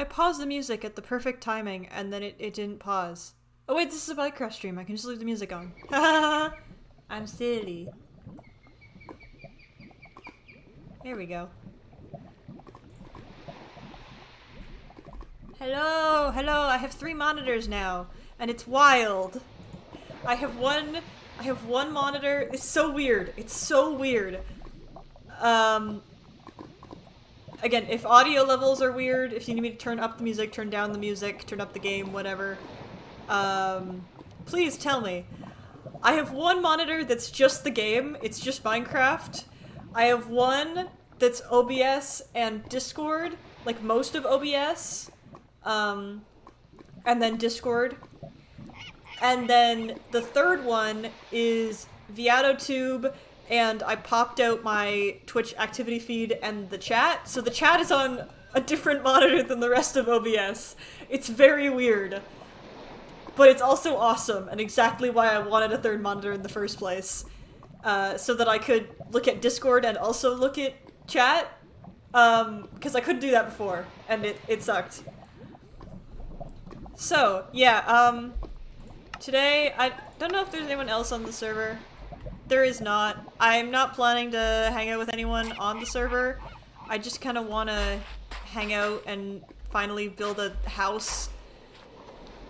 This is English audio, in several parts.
I paused the music at the perfect timing and then it, it didn't pause. Oh wait, this is a Minecraft stream. I can just leave the music on. I'm silly. There we go. Hello, hello. I have three monitors now, and it's wild. I have one. I have one monitor. It's so weird. It's so weird. Um. Again, if audio levels are weird, if you need me to turn up the music, turn down the music, turn up the game, whatever, um, please tell me. I have one monitor that's just the game. It's just Minecraft. I have one that's OBS and Discord, like most of OBS, um, and then Discord. And then the third one is veadotube, and I popped out my Twitch activity feed and the chat. So the chat is on a different monitor than the rest of OBS. It's very weird. But it's also awesome, and exactly why I wanted a third monitor in the first place. Uh, so that I could look at Discord and also look at chat. Um, because I couldn't do that before, and it, it sucked. So, yeah, um, today, I don't know if there's anyone else on the server. There is not. I'm not planning to hang out with anyone on the server. I just kind of want to hang out and finally build a house.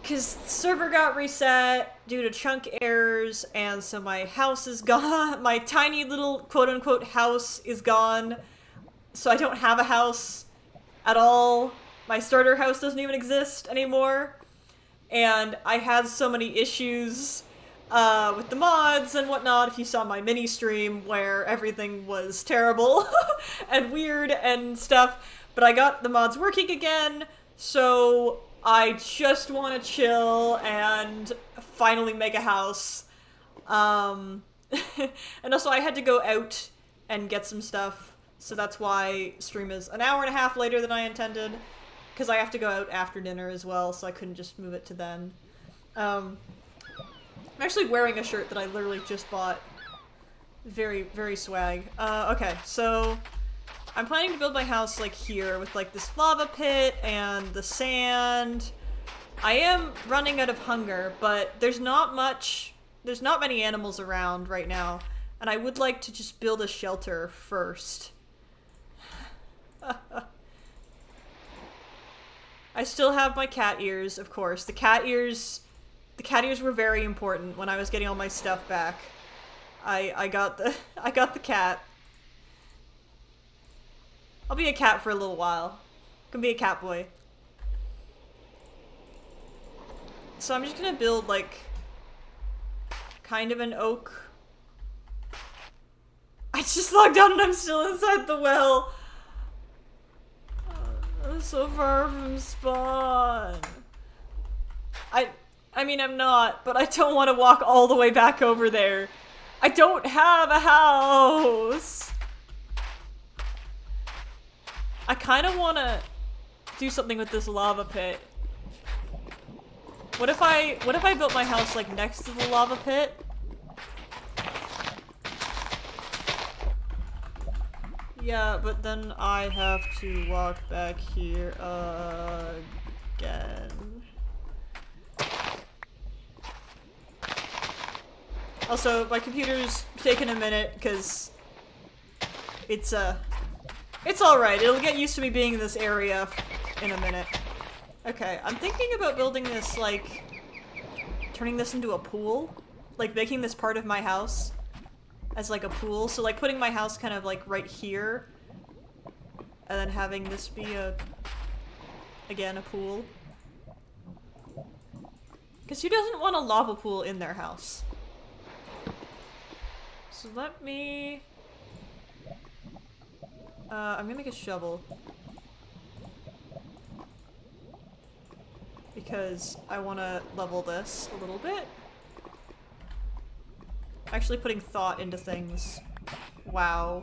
Because the server got reset due to chunk errors, and so my house is gone. My tiny little quote-unquote house is gone. So I don't have a house at all. My starter house doesn't even exist anymore. And I had so many issues uh, with the mods and whatnot. If you saw my mini stream where everything was terrible and weird and stuff, but I got the mods working again, so I just want to chill and finally make a house. Um, and also, I had to go out and get some stuff, so that's why stream is an hour and a half later than I intended, because I have to go out after dinner as well, so I couldn't just move it to then. Um, I'm actually wearing a shirt that I literally just bought. Very, very swag. Uh, okay, so I'm planning to build my house like here with like this lava pit and the sand. I am running out of hunger, but there's not much, there's not many animals around right now. And I would like to just build a shelter first. I still have my cat ears, of course. The cat ears the ears were very important when I was getting all my stuff back. I I got the I got the cat. I'll be a cat for a little while. Can be a cat boy. So I'm just gonna build like kind of an oak. I just logged on and I'm still inside the well. I'm so far from spawn. I mean, I'm not, but I don't want to walk all the way back over there. I don't have a house. I kind of want to do something with this lava pit. What if I, what if I built my house like next to the lava pit? Yeah, but then I have to walk back here again. Also, my computer's taking a minute because it's uh it's alright. It'll get used to me being in this area in a minute. Okay, I'm thinking about building this, like, turning this into a pool. Like, making this part of my house as, like, a pool. So, like, putting my house kind of, like, right here. And then having this be a, again, a pool. Because who doesn't want a lava pool in their house? So let me... Uh, I'm gonna make a shovel. Because I want to level this a little bit. Actually putting thought into things. Wow.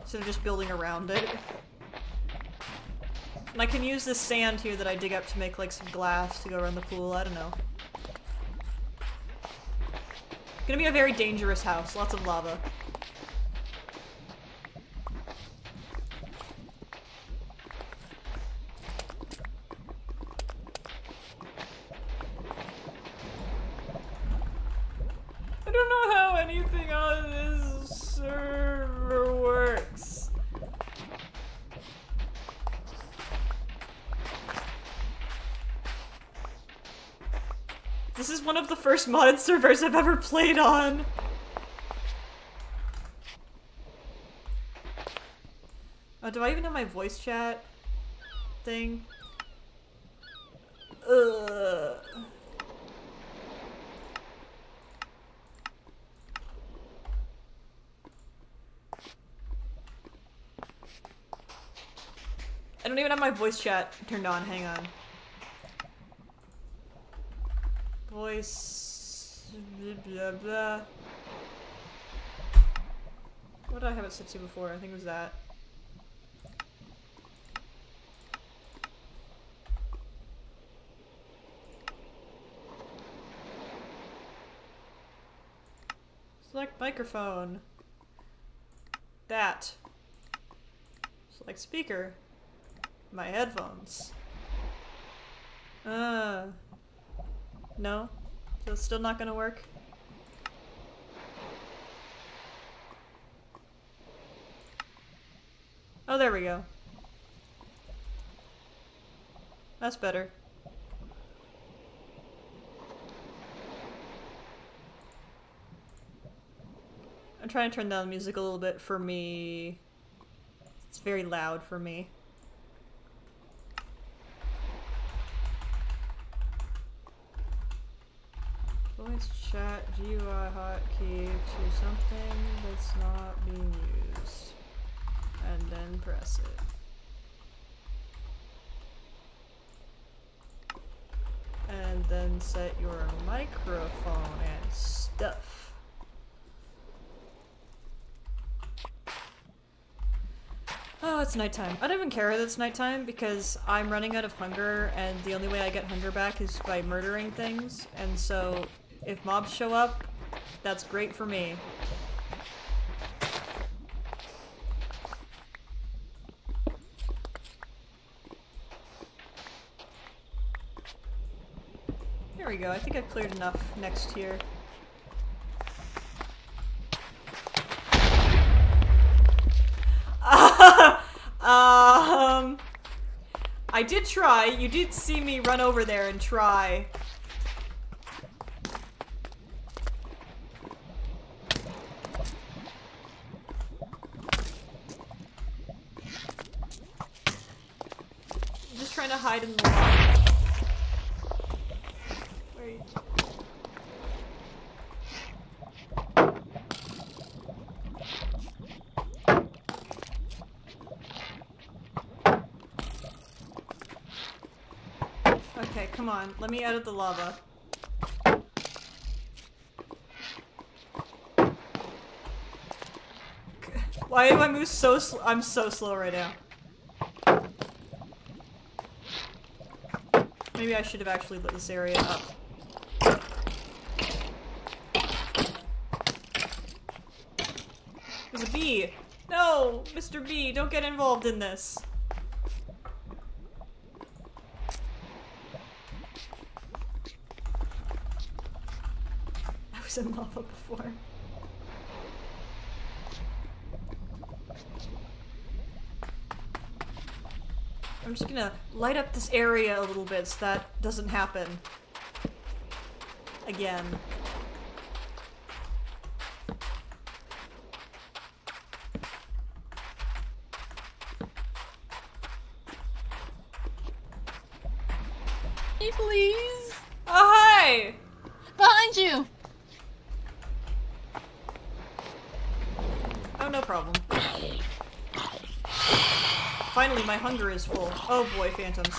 Instead of just building around it. And I can use this sand here that I dig up to make like some glass to go around the pool, I don't know gonna be a very dangerous house. Lots of lava. I don't know how anything on this server works. Is one of the first modded servers I've ever played on. Oh, do I even have my voice chat thing? Ugh. I don't even have my voice chat turned on. Hang on. Voice. Blah, blah. What did I have it set to before? I think it was that. Select microphone. That. Select speaker. My headphones. Uh. No? It's still not gonna work? Oh, there we go. That's better. I'm trying to turn down the music a little bit for me. It's very loud for me. Voice chat GUI hotkey to something that's not being used. And then press it. And then set your microphone and stuff. Oh, it's nighttime. I don't even care that it's nighttime because I'm running out of hunger and the only way I get hunger back is by murdering things. And so if mobs show up, that's great for me. There we go. I think I've cleared enough next here. um, I did try. You did see me run over there and try. Trying to hide in the lava. Wait. Okay, come on. Let me out of the lava. Why do I move so slow? I'm so slow right now. Maybe I should have actually lit this area up. There's a bee! No! Mr. B, don't get involved in this. I was in lava before. Just gonna light up this area a little bit so that doesn't happen. Again. Hey, please. Oh, hi! Behind you. Oh, no problem. Finally, my Oh boy, phantoms.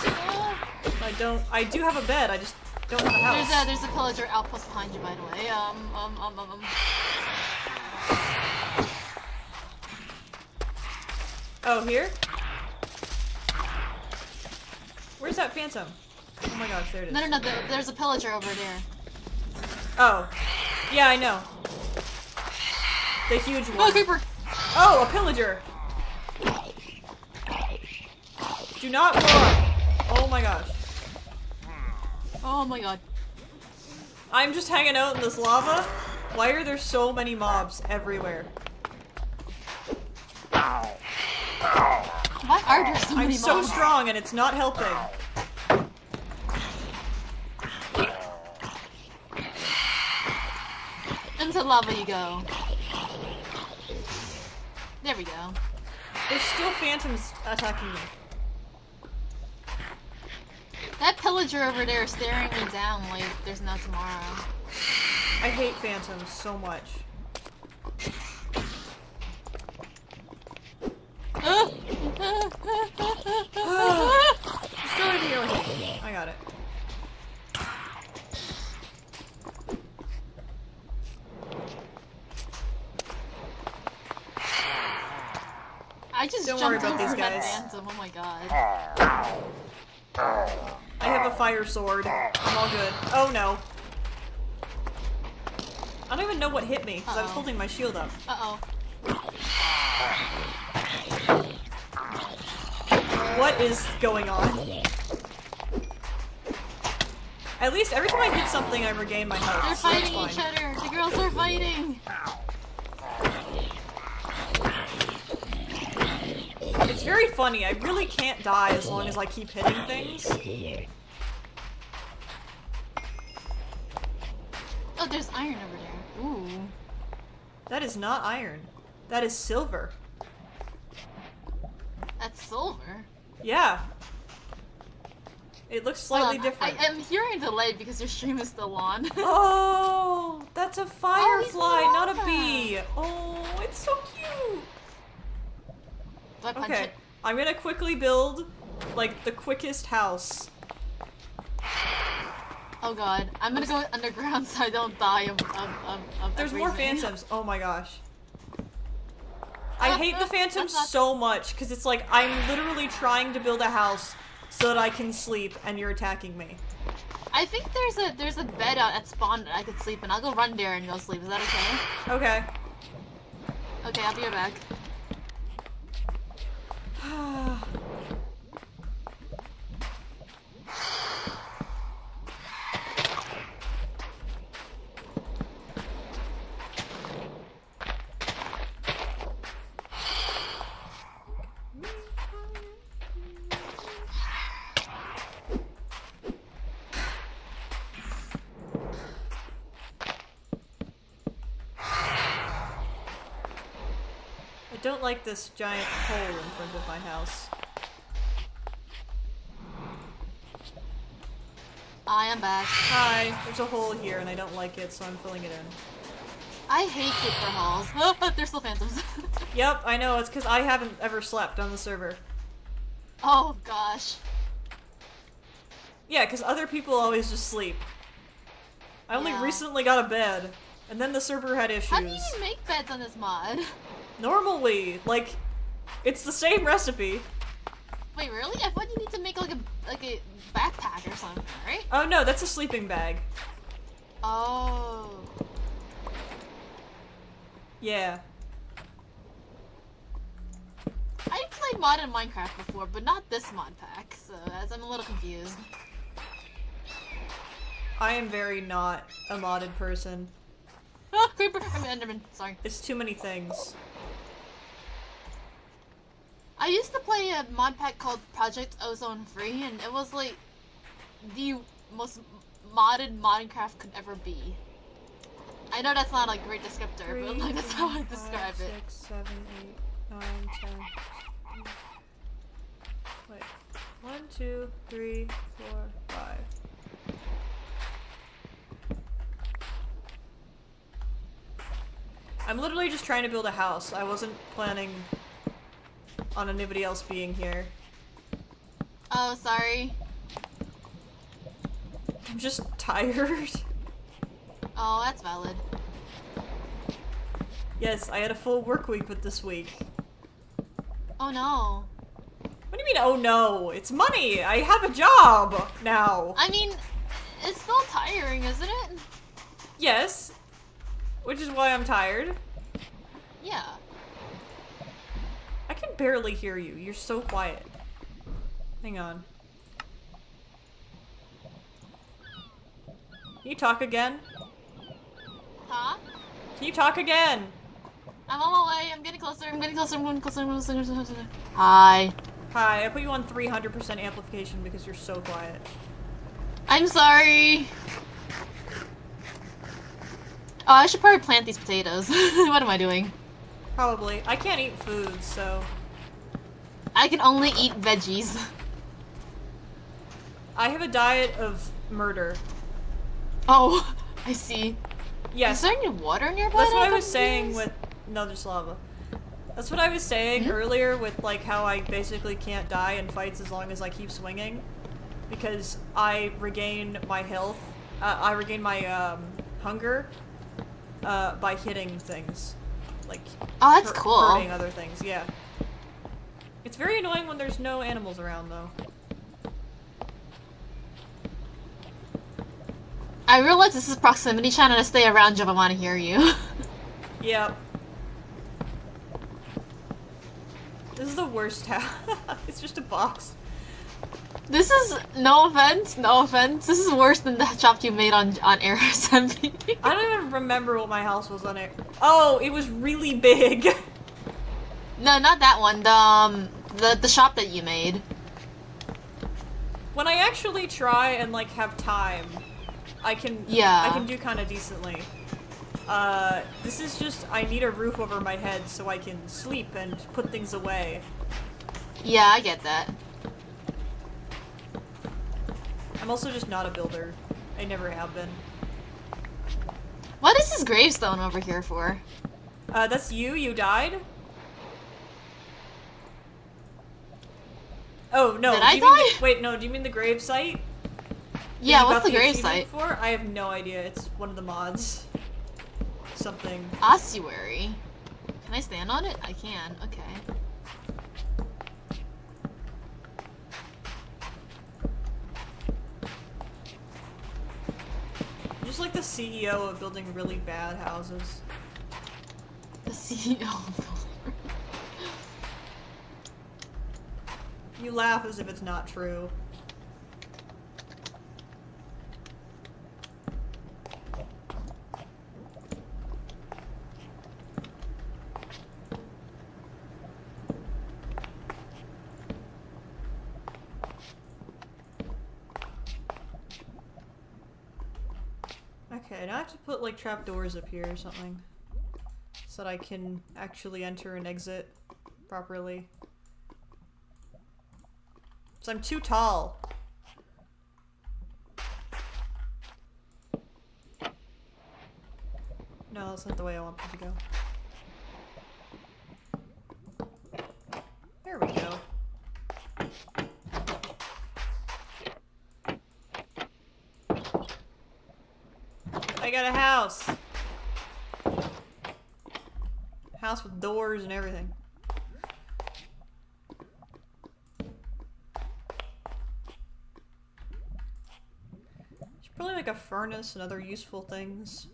I don't- I do have a bed, I just don't have a house. There's a there's a pillager outpost behind you, by the way. Um um um um. um. Oh, here? Where's that phantom? Oh my gosh, there it is. No no no. There, there's a pillager over there. Oh. Yeah, I know. The huge Oh, one. creeper. Oh, a pillager! Do not run! Oh my gosh. Oh my god. I'm just hanging out in this lava. Why are there so many mobs everywhere? Why are there so I'm many so mobs? strong and it's not helping. into lava you go. There we go. There's still phantoms attacking me. That pillager over there staring me down like there's no tomorrow. I hate phantoms so much. Just go in here with me. I got it. I just Don't worry jumped about over these that guys. phantom. Oh my god. Ah. I have a fire sword. I'm all good. Oh no. I don't even know what hit me because I was holding my shield up. Uh oh. What is going on? At least every time I hit something, I regain my health. They're so fighting each other. The girls are fighting. It's very funny. I really can't die as long as I keep hitting things. Oh, there's iron over there. Ooh. That is not iron. That is silver. That's silver. Yeah. It looks slightly on, different. I am hearing a delay because your stream is still on. Oh, that's a oh, firefly, he's not a bee. Oh, it's so cute. Do I punch Okay, it? I'm gonna quickly build like the quickest house. Oh god. I'm gonna go underground so I don't die of, of, of, of There's more phantoms. Oh my gosh. I hate the phantoms so much because it's like I'm literally trying to build a house so that I can sleep and you're attacking me. I think there's a there's a bed out at spawn that I could sleep in. I'll go run there and go sleep. Is that okay? Okay. Okay, I'll be right back. I don't like this giant hole in front of my house. I am back. Hi, there's a hole here and I don't like it, so I'm filling it in. I hate paper halls. Oh, there's still phantoms. Yep, I know, it's because I haven't ever slept on the server. oh gosh. Yeah, because other people always just sleep. I only Yeah. recently got a bed, and then the server had issues. How do you even make beds on this mod? Normally, like, it's the same recipe. Wait, really? I thought you need to make like a like a backpack or something, right? Oh no, that's a sleeping bag. Oh. Yeah. I played mod in Minecraft before, but not this mod pack, so as I'm a little confused. I am very not a modded person. Oh, creeper! I mean, Enderman. Sorry. It's too many things. I used to play a mod pack called Project Ozone 3, and it was like the most modded Minecraft could ever be. I know that's not a great descriptor, but like that's how I describe it. Six, seven, eight, nine, ten. Wait. One, two, three, four, five. I'm literally just trying to build a house. I wasn't planning on anybody else being here. Oh, sorry. I'm just tired. Oh, that's valid. yes, I had a full work week with this week. Oh no. What do you mean, oh no? It's money! I have a job now! I mean, it's still tiring, isn't it? Yes. Which is why I'm tired. Yeah. Barely hear you. You're so quiet. Hang on. Can you talk again? Huh? Can you talk again? I'm on my way. I'm getting closer. I'm getting closer. I'm getting closer. I'm getting closer. I'm getting closer. Hi. Hi, I put you on 300% amplification because you're so quiet. I'm sorry. Oh, I should probably plant these potatoes. what am I doing? Probably. I can't eat food, so... I can only eat veggies. I have a diet of murder. Oh, I see. Yes. Is there any water nearby? That's what I was saying with... No, there's lava. That's what I was saying Mhm. earlier with, like, how I basically can't die in fights as long as I keep swinging. Because I regain my health. Uh, I regain my, um, hunger. Uh, by hitting things. Like, Oh, that's cool. hurting other things, yeah. It's very annoying when there's no animals around, though. I realize this is proximity trying to stay around you if I want to hear you. Yep. This is the worst house. it's just a box. this is no offense, no offense. This is worse than the shop you made on on Air Assembly. I don't even remember what my house was on it. Oh, it was really big. No, not that one. The um, the the shop that you made. when I actually try and like have time, I can Yeah. I can do kind of decently. Uh, this is just I need a roof over my head so I can sleep and put things away. Yeah, I get that. I'm also just not a builder. I never have been. What is this gravestone over here for? Uh, that's you? You died? Oh, no. Did I mean the- wait, no, do you mean the grave site? Yeah, what's got the grave site? For? I have no idea. It's one of the mods. Something. Ossuary. Can I stand on it? I can. Okay. I'm just like the CEO of building really bad houses. The CEO. You laugh as if it's not true. Okay, now I have to put like trapdoors up here or something. So that I can actually enter and exit properly. So I'm too tall. No, that's not the way I want to go. There we go. I got a house. House with doors and everything. Should probably make a furnace and other useful things.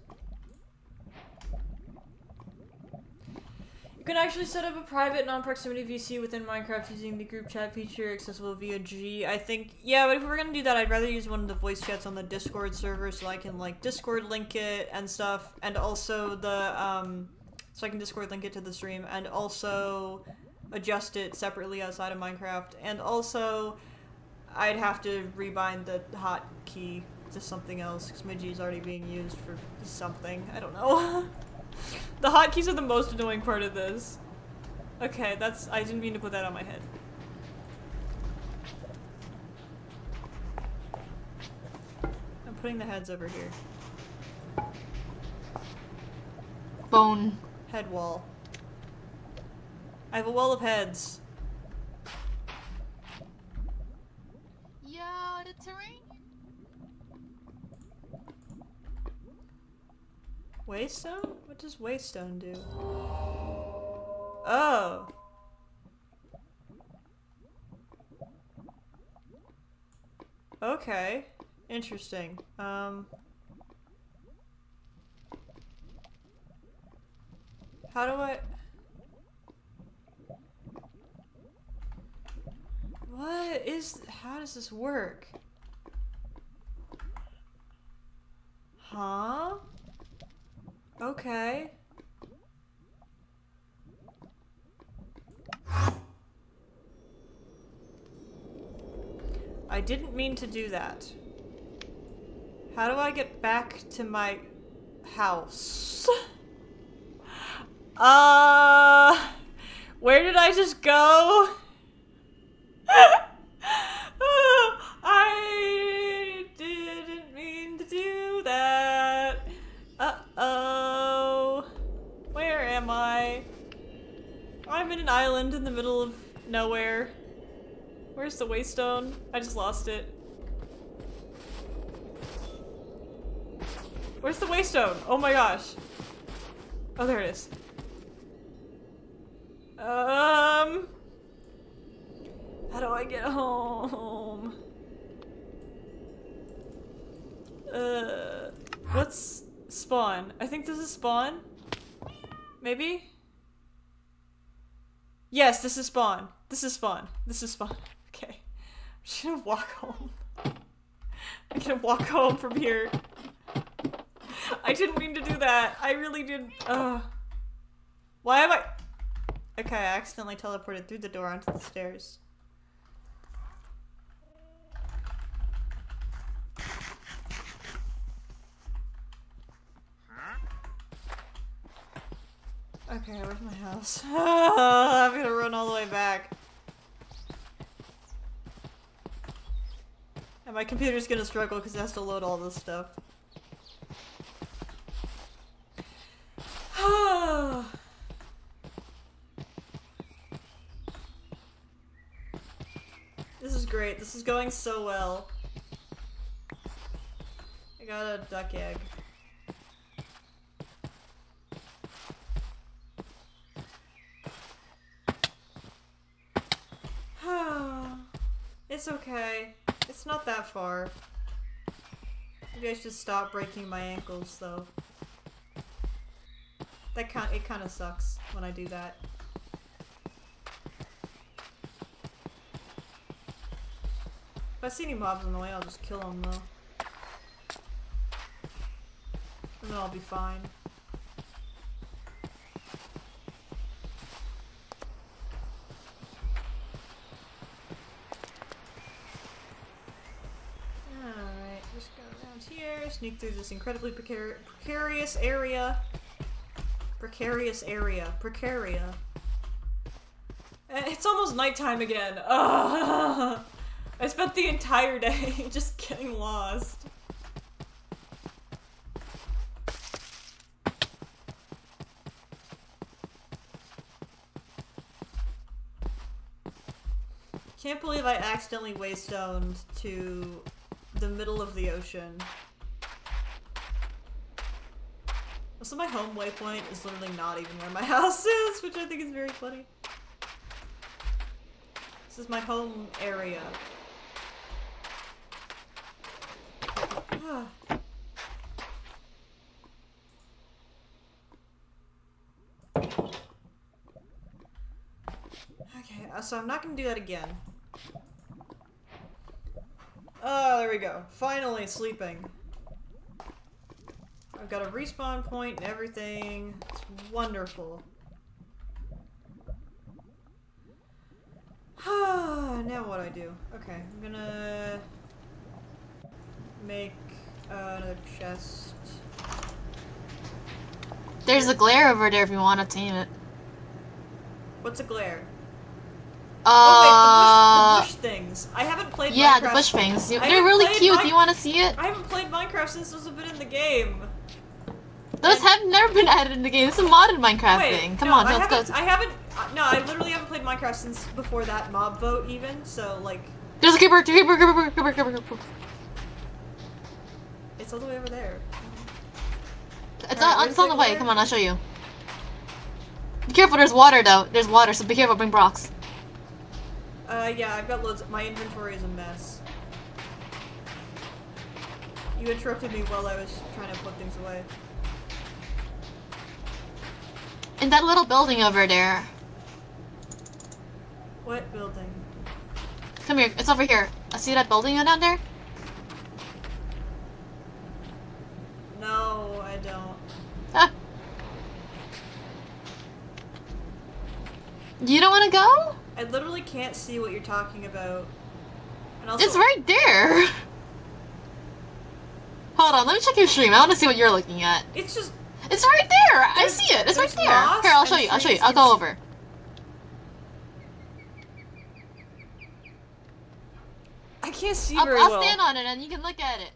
You can actually set up a private non-proximity VC within Minecraft using the group chat feature accessible via G. I think, yeah, but if we're gonna do that, I'd rather use one of the voice chats on the Discord server so I can like Discord link it and stuff, and also the um, so I can Discord link it to the stream, and also adjust it separately outside of Minecraft, and also I'd have to rebind the hotkey to something else because my G is already being used for something. I don't know. the hotkeys are the most annoying part of this. Okay, that's I didn't mean to put that on my head. I'm putting the heads over here. Bone. Head wall. I have a wall of heads. Yeah, the terrain. Waystone? What does waystone do? Oh. Okay. Interesting. Um. How do I... What is... How does this work? Huh? Okay. I didn't mean to do that. How do I get back to my... house. Uh, where did I just go? I didn't mean to do that. Uh-oh. Where am I? I'm in an island in the middle of nowhere. Where's the waystone? I just lost it. Where's the waystone? Oh my gosh. Oh, there it is. Um... How do I get home? Uh... What's spawn? I think this is spawn? Maybe? Yes, this is spawn. This is spawn. This is spawn. Okay. I'm just gonna walk home. I'm gonna walk home from here. I didn't mean to do that. I really did. Ugh. Why am I? Okay, I accidentally teleported through the door onto the stairs. Okay, where's my house? I'm gonna run all the way back. And my computer's gonna struggle because it has to load all this stuff. this is great. This is going so well. I got a duck egg. It's okay. It's not that far. Maybe I should stop breaking my ankles though. That kind it kind of sucks when I do that. If I see any mobs in the way, I'll just kill them though. And then I'll be fine. Alright, just go around here, sneak through this incredibly precar precarious area. Precarious area. Precaria. Eh, It's almost nighttime again. Ugh. I spent the entire day just getting lost. Can't believe I accidentally waystoned to the middle of the ocean. Also, my home waypoint is literally not even where my house is, which I think is very funny. This is my home area. Okay, uh, so I'm not gonna do that again. Oh, there we go. Finally sleeping. I've got a respawn point and everything. It's wonderful. now what I do? Okay, I'm gonna make uh, another chest. There's a glare over there if you want to tame it. What's a glare? Uh, oh wait, the bush, the bush things. I haven't played yeah, Minecraft. the bush things. They're really cute. Min- Do you want to see it? I haven't played Minecraft since those have been in the game. Those have never been added in the game. It's a modded Minecraft Wait, thing. Come no, on, I let's go. I haven't. uh, No, I literally haven't played Minecraft since before that mob vote, even. So like, There's a creeper, creeper, creeper, creeper, creeper, creeper. it's all the way over there. It's on, it's on the way. Come on, I'll show you. Be careful, there's water though. There's water, so be careful. Bring blocks. Uh, yeah, I've got loads. My inventory is a mess. You interrupted me while I was trying to put things away. In that little building over there. What building? Come here. It's over here. I see that building down there. No, I don't. Ah. You don't want to go? I literally can't see what you're talking about. And also, It's right there. Hold on, let me check your stream. I want to see what you're looking at. It's just It's right there. I see it. It's right there. moss Here, I'll show you. I'll show you. I'll go over. I can't see I'll, very I'll well. stand on it and you can look at it.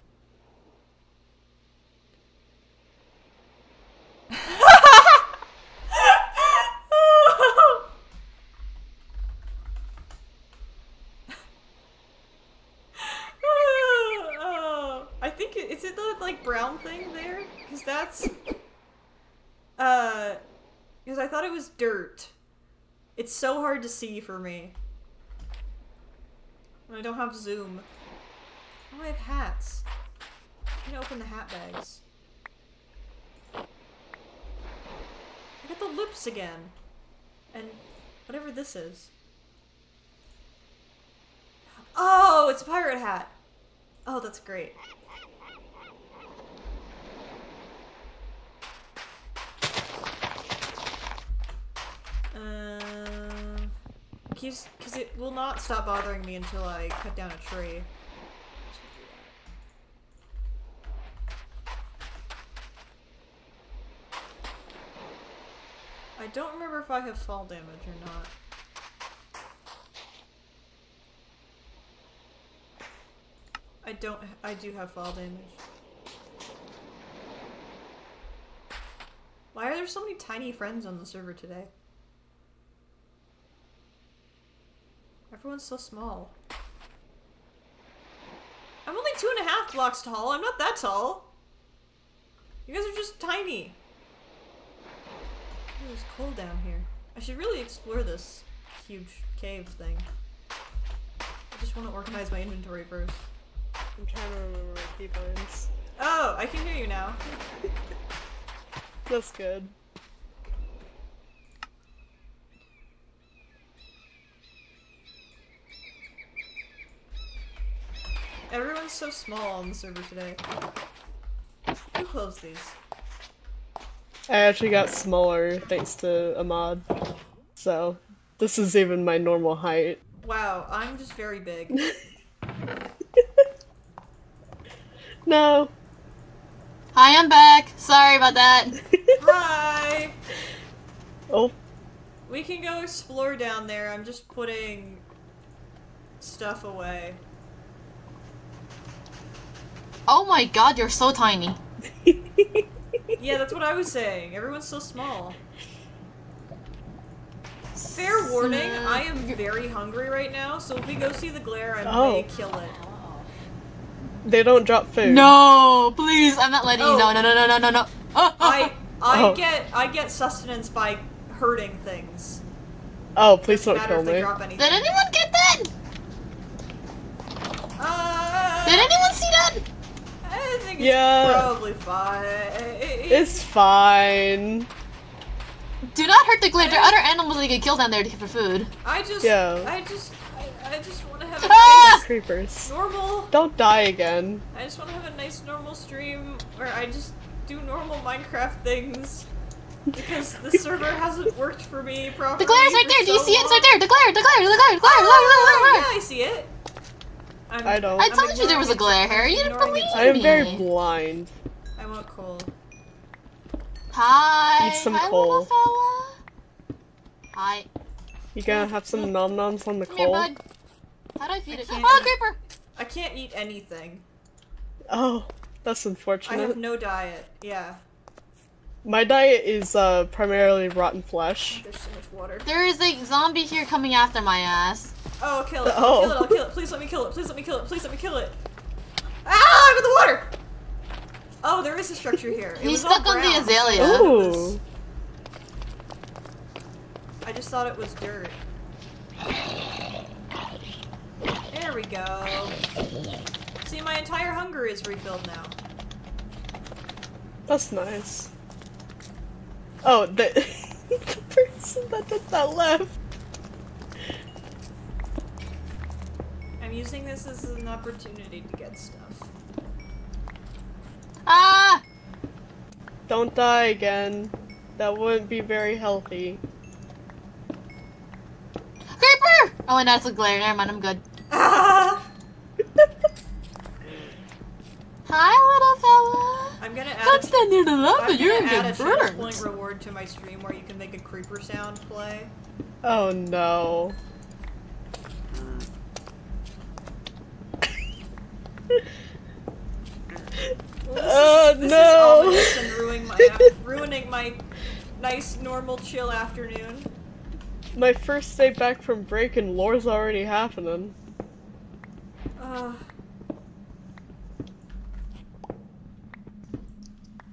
I think it, is it the like brown thing there? Because that's uh, because I thought it was dirt. It's so hard to see for me. And I don't have zoom. Oh, I have hats. I'm gonna open the hat bags. I got the lips again. And whatever this is. Oh, it's a pirate hat. Oh, that's great. Uh, because it will not stop bothering me until I cut down a tree. I don't remember if I have fall damage or not. I don't. I do have fall damage. Why are there so many tiny friends on the server today? Everyone's so small. I'm only two and a half blocks tall. I'm not that tall. You guys are just tiny. Ooh, it's cold down here. I should really explore this huge cave thing. I just want to organize my inventory first. I'm trying to remember my keybinds. Oh, I can hear you now. That's good. Everyone's so small on the server today. Who closed these? I actually got smaller thanks to Ahmad. So, this is even my normal height. Wow, I'm just very big. No. Hi, I'm back. Sorry about that. Hi! Oh, We can go explore down there. I'm just putting stuff away. Oh my god, you're so tiny. Yeah, that's what I was saying. Everyone's so small. Fair warning, I am very hungry right now, so if we go see the glare, I may Oh. kill it. they don't drop food. No, please, I'm not letting Oh. you. No, no, no, no, no, no, no. Oh, I I Oh. get I get sustenance by hurting things. Oh, please don't kill me. Did anyone get that? Uh, Did anyone see that? I think it's Yeah. probably fine. It's fine. Do not hurt the glare. There are other animals that you can kill down there to for food. I just Yeah. I just I, I just want to have a Ah! nice Creepers. normal Don't die again. I just want to have a nice normal stream where I just do normal Minecraft things because the server hasn't worked for me properly. The glare's right for there. Do you so see it? It's right there. The glare. The glare. The glare. The glare. The glare. The glare. The yeah, glare. I see it. I'm, I don't. I I'm told you there was a ignoring glare, it. Harry. I'm You didn't believe it. believe I am very blind. I want coal. Hi. Eat some Hi, coal. little fella. Hi. You gonna have some nom noms on the Come here, coal? bud. How do I feed I it? can't Oh, eat- creeper. I can't eat anything. Oh, that's unfortunate. I have no diet. Yeah. My diet is uh, primarily rotten flesh. There's so much water. There is a zombie here coming after my ass. Oh, kill it. Oh. Kill it. I'll kill it. Please let me kill it. Please let me kill it. Please let me kill it. Ah, I'm in the water. Oh, there is a structure here. It He's was all stuck on the brown, I azalea. thought it was- Ooh. I just thought it was dirt. There we go. See, my entire hunger is refilled now. That's nice. Oh, the, the person that did that left. I'm using this as an opportunity to get stuff. Ah! Don't die again. That wouldn't be very healthy. Creeper! Oh, and that's a glare. Never mind, I'm good. Ah! Hi, little fella. I'm gonna add. Don't stand near the lava, I'm you're gonna gonna add a channel point reward to my stream where you can make a creeper sound play. Oh no. Well, this Oh, this no. is ominous ruining my ruining my nice normal chill afternoon. My first day back from break and lore's already happening. Uh,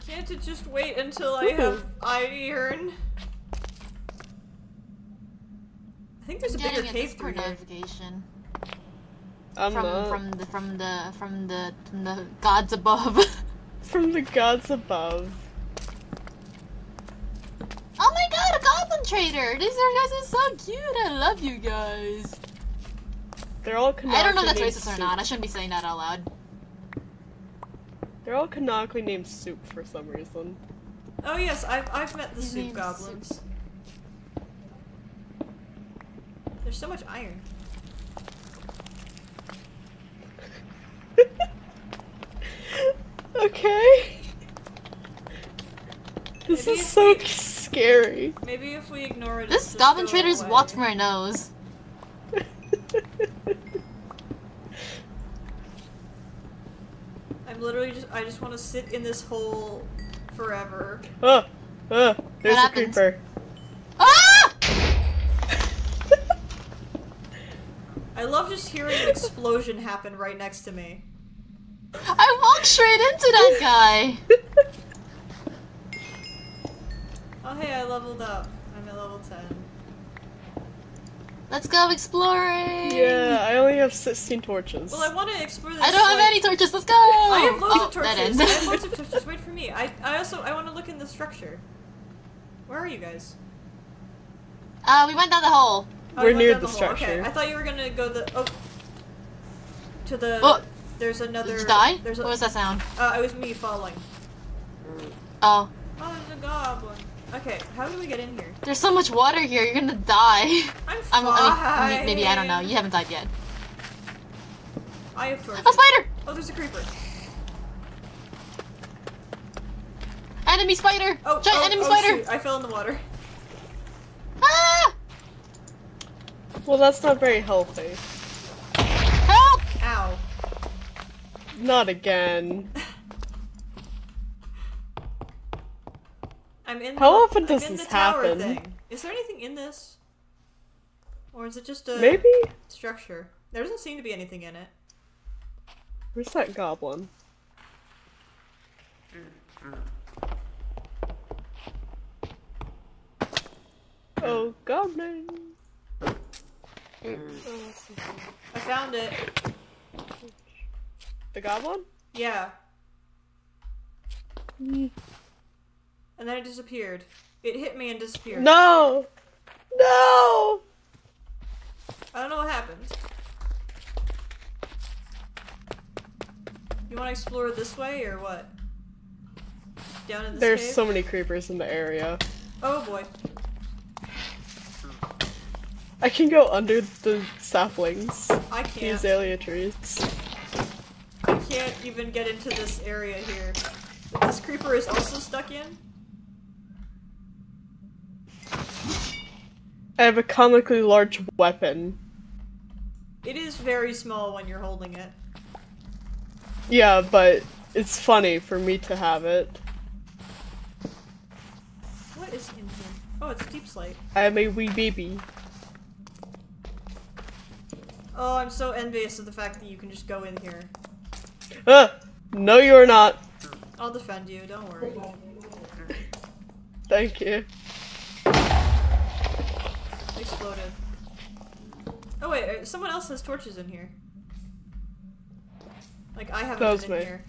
can't it just wait until I have iron? I think there's a bigger Getting a cave through here. notification I'm from not. from the from the from the from the gods above. From the gods above. oh my god, a goblin trader! These are guys are so cute. I love you guys. They're all I don't know if canonically that's named racist or Soup. not. I shouldn't be saying that out loud. They're all canonically named Soup for some reason. Oh yes, I've I've met the His soup name's goblins. There's so much iron. okay. This Maybe is so we- scary. Maybe if we ignore it. This it's goblin going trader's away. walked from my nose. I'm literally just I just want to sit in this hole forever. oh, oh, there's a happened? creeper. Ah! I love just hearing an explosion happen right next to me. I walked straight into that guy. Oh hey, I leveled up. I'm at level 10. Let's go exploring. yeah, I only have 16 torches. Well, I want to explore this. I don't have like- any torches. Let's go. I have loads oh, of that torches. end. I have loads of torches. Wait for me. I, I also I want to look in the structure. Where are you guys? uh, we went down the hole. Oh, We're near down the hole. Okay. I thought you were gonna go the oh to the. Oh. There's another. Did you die? There's a, What was that sound? Uh, it was me falling. Oh, Oh, there's a goblin. Okay, how do we get in here? there's so much water here. You're gonna die. I'm I'm, fine. I mean, maybe I don't know. You haven't died yet. I have torches. A spider! Oh, there's a creeper. Enemy spider! Oh, Giant oh, enemy oh, spider! shoot, I fell in the water. Ah! Well, that's not very healthy. Help! Ow. Not again. I'm in. How the, often does I'm in this the tower happen? Thing. Is there anything in this? Or is it just a Maybe? structure? There doesn't seem to be anything in it. Where's that goblin? Mm-hmm. Oh, goblin! Oh, that's so cool. I found it. the goblin? Yeah. Mm. And then it disappeared. It hit me and disappeared. No! No! I don't know what happened. You want to explore this way or what? Down in this There's cave? so many creepers in the area. Oh boy. I can go under the saplings. I The can't. azalea trees. I can't even get into this area here. This creeper is also stuck in? I have a comically large weapon. It is very small when you're holding it. Yeah, but it's funny for me to have it. What is in here? Oh, it's a deep slate. I am a wee baby. Oh, I'm so envious of the fact that you can just go in here. Ah! No, you're not. I'll defend you, don't worry. Thank you. Exploded. Oh wait, uh, someone else has torches in here. Like I haven't been in me. here.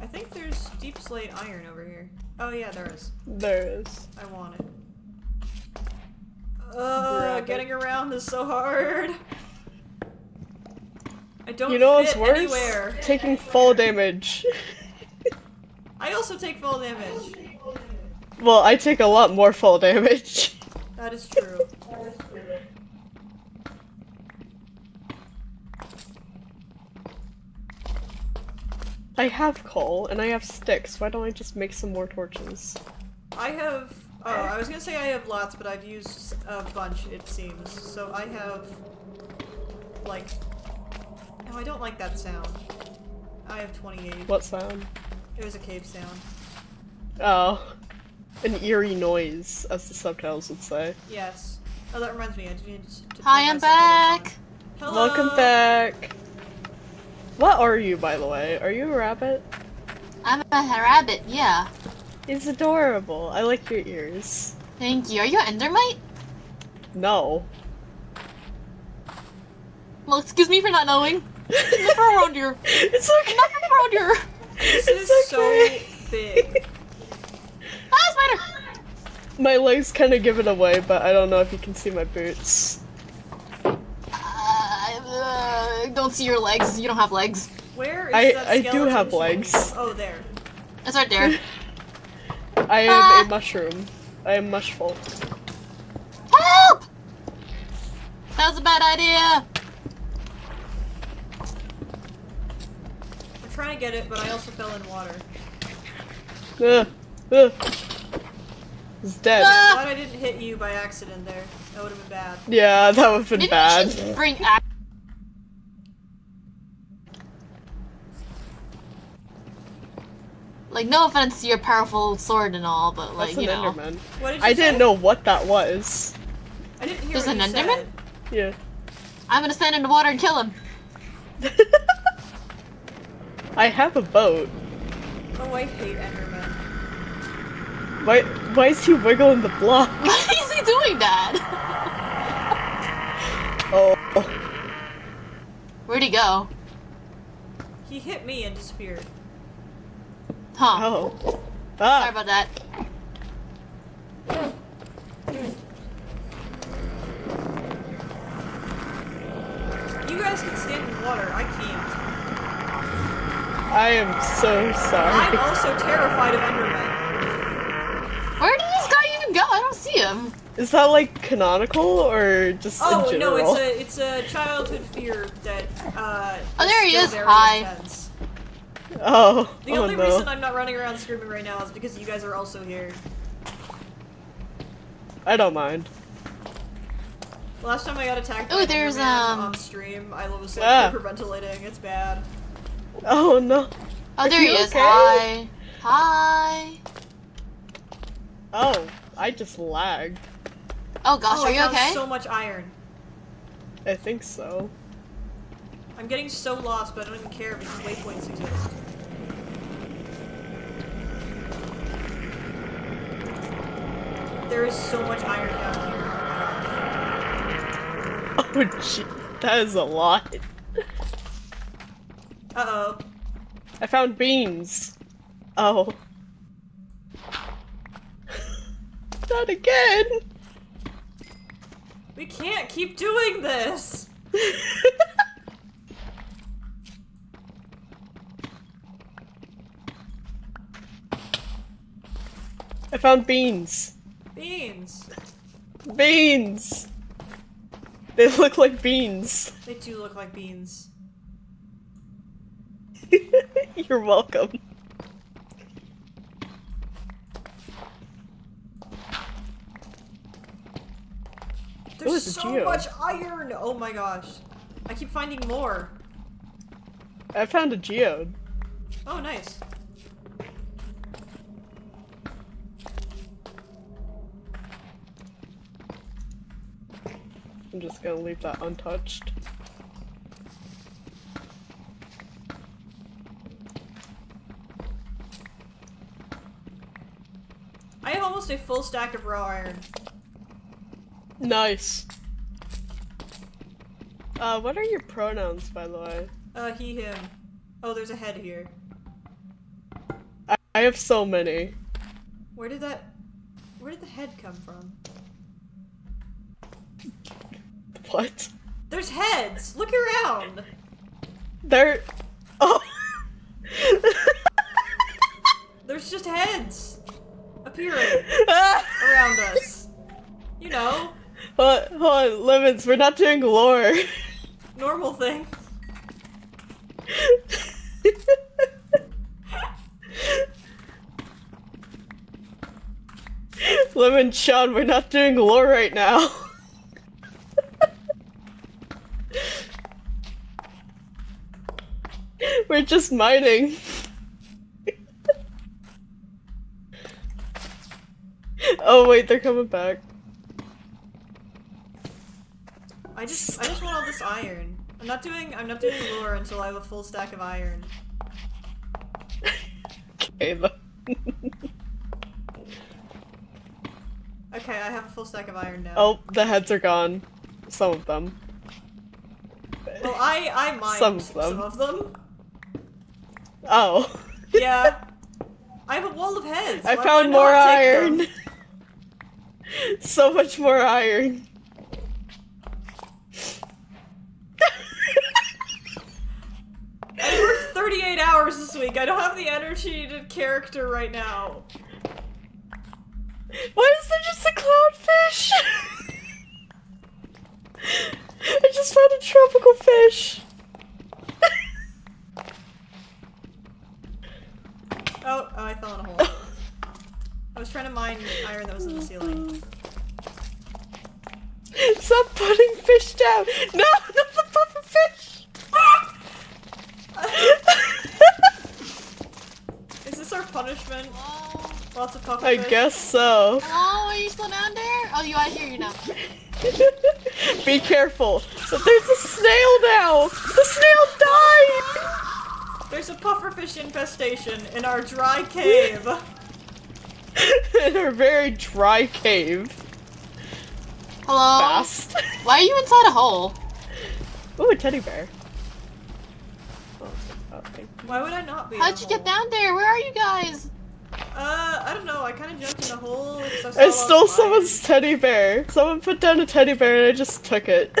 I think there's deep slate iron over here. Oh yeah, there is. There is. I want it. Uh, getting around is so hard. I don't You know what's worse? anywhere. Taking fall damage. I also take fall damage. well, I take a lot more fall damage. That is true. I have coal and I have sticks. Why don't I just make some more torches? I have. Oh, I was gonna say I have lots, but I've used a bunch, it seems. So I have. Like. No, I don't like that sound. I have 28. What sound? It was a cave sound. Oh. An eerie noise, as the subtitles would say. Yes. Oh, that reminds me. I need to. Hi, I'm back. Hello. Welcome back! What are you, by the way? Are you a rabbit? I'm a rabbit, yeah. It's adorable. I like your ears. Thank you. Are you an endermite? No. Well, excuse me for not knowing. I'm not around here. It's I'm okay. not around here. This is It's so big. Ah, spider! My legs kind of give it away, but I don't know if you can see my boots. Uh, I don't see your legs. You don't have legs. Where is I- that I do have showing? legs. Oh, there. It's right there. I am Ah. a mushroom. I am mushful. Help! That was a bad idea. I'm trying to get it, but I also fell in water. Ugh. Ugh. It's dead. Ah! Glad I didn't hit you by accident there. That would have been bad. Yeah, that would have been Maybe bad. we should bring Like, no offense to your powerful sword and all, but like, That's an you know. Enderman. What did you I didn't know what that was. I didn't hear There's what an you Enderman? said. Yeah. I'm gonna stand in the water and kill him. I have a boat. Oh, I hate Enderman. Why why is he wiggling the block? Why is he doing that? Oh. Where'd he go? He hit me and disappeared. Huh. Oh. Sorry Ah. about that. You guys can stand in water. I can't. I am so sorry. I'm also terrified of Endermen. Where did this guy even go? I don't see him. Is that like canonical or just Oh in no, it's a it's a childhood fear that uh. Oh, there he is. very Hi. intense. Oh. The oh only no. reason I'm not running around screaming right now is because you guys are also here. I don't mind. Last time I got attacked by Ooh, an there's, Enderman um, on stream, I was like Ah. hyperventilating. It's bad. Oh no. Oh, there he is. okay? Hi. Hi. Oh, I just lagged. Oh gosh, oh, are I you found okay? so much iron. I think so. I'm getting so lost, but I don't even care because waypoints exist. There is so much iron down here. Oh gee, that is a lot. Uh oh. I found beans. Oh. Not again. We can't keep doing this! I found beans. Beans! Beans. They look like beans. They do look like beans. You're welcome. There's Ooh, so much iron! Oh my gosh. I keep finding more. I found a geode. Oh, nice. I'm just gonna leave that untouched. I have almost a full stack of raw iron. Nice. Uh, what are your pronouns, by the way? Uh, he, him. Oh, there's a head here. I, I have so many. Where did that... Where did the head come from? What? There's heads! Look around! They're. Oh! There's just heads! Appearing around us. You know, Hold, hold on, Lemons, we're not doing lore. normal thing. Lemon Sean, we're not doing lore right now. We're just mining. oh wait, they're coming back. I just I just want all this iron. I'm not doing I'm not doing lore until I have a full stack of iron. Okay. Okay, I have a full stack of iron now. oh, the heads are gone. Some of them. Well, I I mined Some of them. some of of them. Oh. Yeah. I have a wall of heads. I Why found I more iron. so much more iron. I worked 38 hours this week. I don't have the energy to character right now. Why is there just a clownfish? I just found a tropical fish. Oh, oh, I fell in a hole. I was trying to mine iron that was in the ceiling. Stop putting fish down. No, not the puffer fish. Is this our punishment? Hello? Lots of puffer I fish? guess so. Hello? Are you still down there? Oh, you I hear you now. Be careful. But there's a snail now. The snail died. There's a pufferfish infestation in our dry cave. In our very dry cave. Hello? Fast. Why are you inside a hole? Ooh, a teddy bear. Oh, okay. Why would I not be? How'd a you get down there? Where are you guys? Uh, I don't know. I kind of jumped in a hole. I, saw I lots stole someone's teddy bear. Someone put down a teddy bear and I just took it.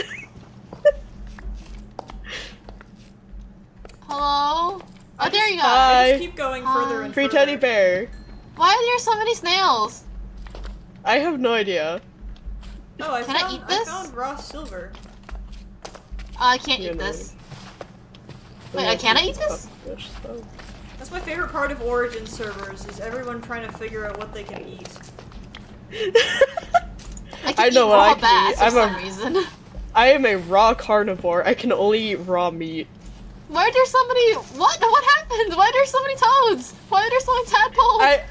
Hello? I Oh, there you go. I just keep going further Hi. and Free further. teddy bear. Why are there so many snails? I have no idea. Oh, I Can found, I eat this? I found raw silver. Uh, I can't Yeah, eat no. this. Wait, I can't eat this? Fish. That's my favorite part of Origin servers is everyone trying to figure out what they can eat. I, can I know eat what raw I can bats eat. I'm some a- reason. I am a raw carnivore. I can only eat raw meat. Why are there so many? What? What happened? Why are there so many toads? Why are there so many tadpoles? I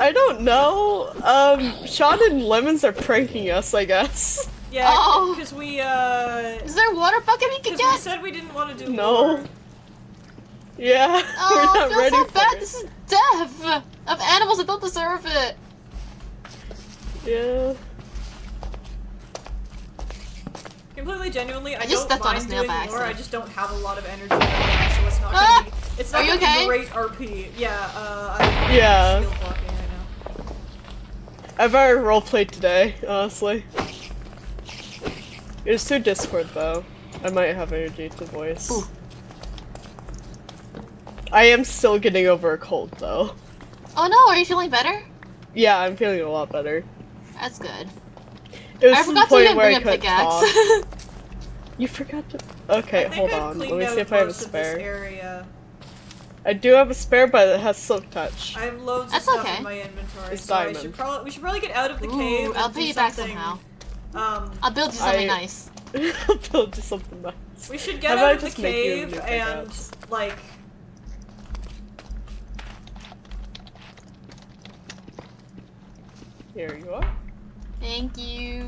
I don't know. Um, Sean and Lemons are pranking us, I guess. Yeah, Oh. because we uh, Is there a water bucket we could because we said we didn't want to do No. lore. Yeah, Oh, we're I not feel ready so for bad. it. This is death of animals that don't deserve it. Yeah. Completely genuinely, I, I just don't stepped mind snail doing more. lore. I just don't have a lot of energy right now, so it's not Ah! gonna be. It's not Are you gonna okay? be great RP. Yeah, uh, I'm Yeah. shield blocking right now. I've already roleplayed today, honestly. It was through Discord though. I might have energy to voice. Ooh. I am still getting over a cold though. Oh no, are you feeling better? Yeah, I'm feeling a lot better. That's good. It was I forgot to point even where bring I a couldn't talk. pickaxe. You forgot to. Okay, hold I've on. Let me see if I have a most of this spare. I do have a spare, but it has silk touch. I have loads That's of stuff okay. in my inventory, It's so I should probably we should probably get out of the Ooh, cave. I'll do pay you back somehow. Um, I'll build you something I- nice. I'll build you something nice. we should get about I out of the just make you a cave and like Here you are. Thank you.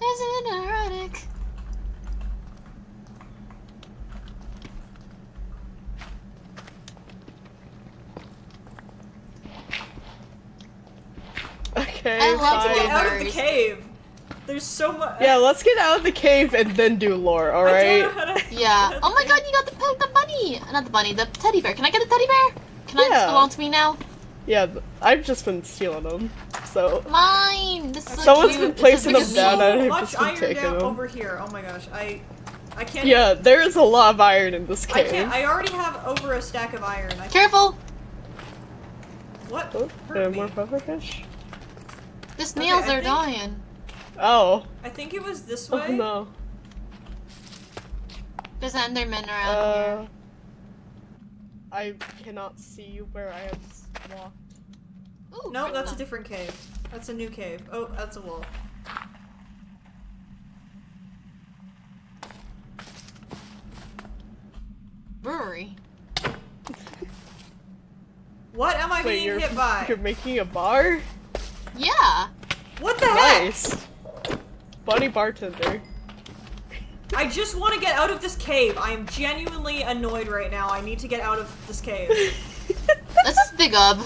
Isn't it ironic? Okay. I love to get out of the cave. There's so much. Yeah, let's get out of the cave and then do lore, I don't alright? know how to- Yeah. Oh my god, you got the the bunny! Not the bunny, the teddy bear. Can I get the teddy bear? Can I Yeah. just belong to me now? Yeah, I've just been stealing them. So, Mine! This is so Someone's cute. been This placing is them bigger down. than I me. have much just been iron taking down them. over here. Oh my gosh, I, I can't. yeah, there is a lot of iron in this cave. I cave. can't. I already have over a stack of iron. I Careful! what? Oh, hurt me? more pufferfish? The snails I are think- dying. Oh. I think it was this way. Oh way. no. There's an enderman around Uh, here. I cannot see where I have walked. Ooh, No, right that's a different cave. That's a new cave. Oh, that's a wall. brewery. What am I Wait, being you're hit by? you're making a bar? Yeah. What the heck? Nice. Bunny bartender. I just want to get out of this cave. I am genuinely annoyed right now. I need to get out of this cave. This is Big Ub.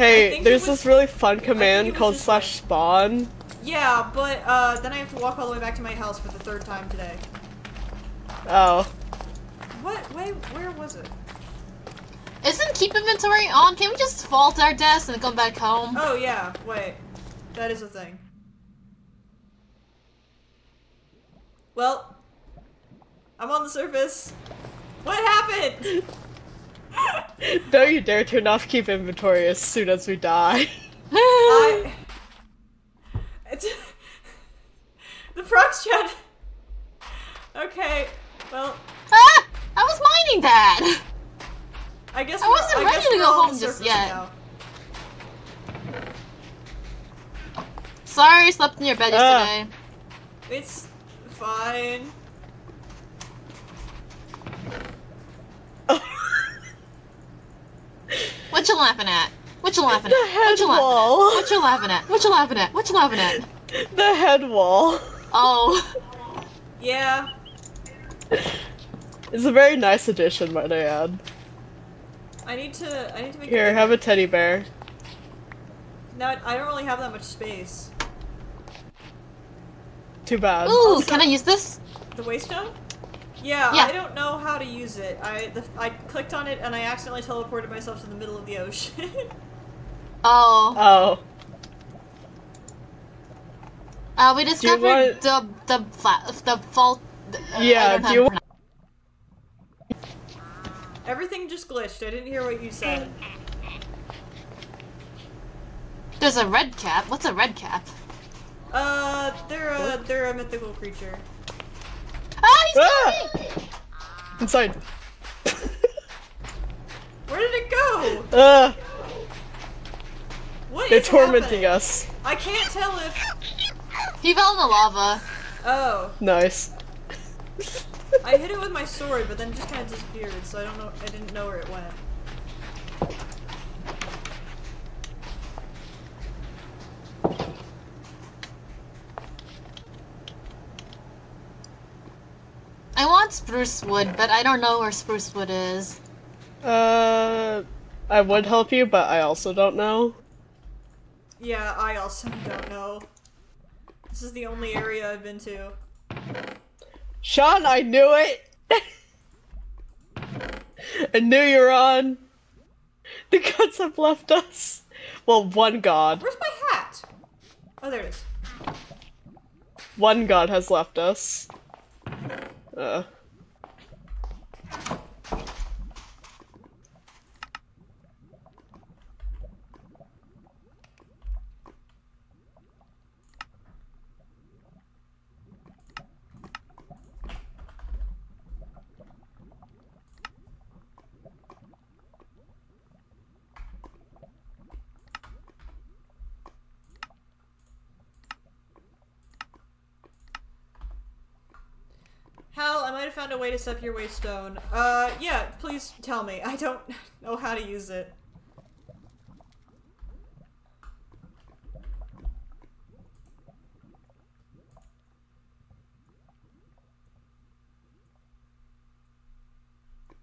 I Hey, there's was- this really fun command called slash spawn. Yeah, but uh, then I have to walk all the way back to my house for the third time today. Oh. What? Wait, where was it? Isn't keep inventory on? Can we just vault to our desk and go back home? Oh yeah, wait. That is a thing. Well, I'm on the surface. What happened? Don't you dare turn off keep inventory as soon as we die. I. The prox chat. Okay, well, ah! I was mining that! I guess I wasn't I ready guess to go home just yet. now. Sorry, I slept in your bed yesterday. It's fine. What you laughing at? What you laughing at? The at? head What you laughing wall. at? What you laughing at? What you laughing at? What you laughing at? the head wall. Oh. Yeah, It's a very nice addition, might I add. I need to. I need to make. Here, it have a teddy bear. No, I don't really have that much space. Too bad. Ooh, Also- can I use this? The waystone? Yeah, Yeah. I don't know how to use it. I the, I clicked on it and I accidentally teleported myself to the middle of the ocean. Oh. Oh. Uh, we discovered want- the the flat the fault. Uh, Yeah, don't do have you want- Everything just glitched. I didn't hear what you said. There's a red cap. What's a red cap? Uh, they're a they're a mythical creature. Ah, he's Ah! me! Inside. Where did it go? Uh, What they're tormenting happening? us. I can't tell if. He fell in the lava. Oh, Nice. I hit it with my sword, but then it just kind of disappeared. So I don't know. I didn't know where it went. I want spruce wood, but I don't know where spruce wood is. Uh, I would help you, but I also don't know. Yeah, I also don't know. This is the only area I've been to. Sean, I knew it! I knew you were on! The gods have left us! Well, one god. Where's my hat? Oh, there it is. One god has left us. Uh. Hal, I might have found a way to set your waystone. Uh, yeah, please tell me. I don't know how to use it.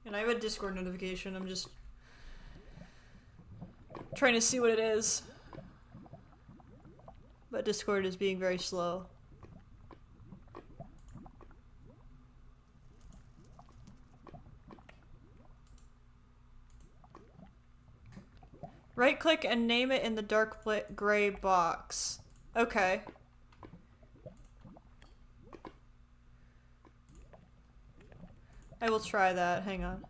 And I have a Discord notification. I'm just trying to see what it is. But Discord is being very slow. Right click and name it in the dark gray box. Okay. I will try that. Hang on.